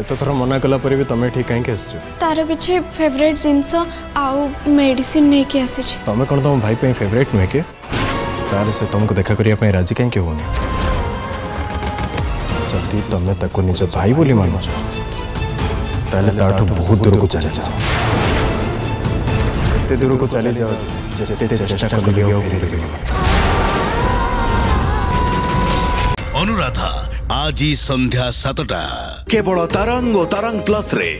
ଏତେଥର ମନା କଲା ପରେ ବି ତମେ ଏଠି କାହିଁକି ଆସିଛ ତାର କିଛି ଫେଭରେଟ୍ ଜିନିଷ ଆଉ ମେଡିସିନ ନେଇକି ଆସିଛି ତମେ କ'ଣ ତମ ଭାଇ ପାଇଁ ଫେଭରେଟ୍ ନୁହେଁ କି ତାର ସେ ତମକୁ ଦେଖା କରିବା ପାଇଁ ରାଜି କାହିଁକି ହଉନି ଯଦି ତମେ ତାକୁ ନିଜ ଭାଇ ବୋଲି ମାନୁଛ ତାହେଲେ ତାଠୁ ବହୁତ ଦୂରକୁ ଚାଲିଯାଅ ଏତେ ଦୂରକୁ ଚାଲିଯାଅ ଯେତେ ଚେଷ୍ଟା କଲେ ବି ଆଉ ଫେରିପାରିବନି ଅନୁରାଧା আজি সন্ধ্যা সাতটা কেবল তরঙ্গ তরঙ্গ প্লস রে